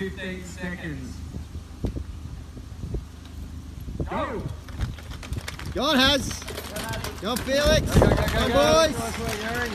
15 seconds. Go. Go on, Haz! Go on, Felix. Go, go, go, Come go, on, go. boys.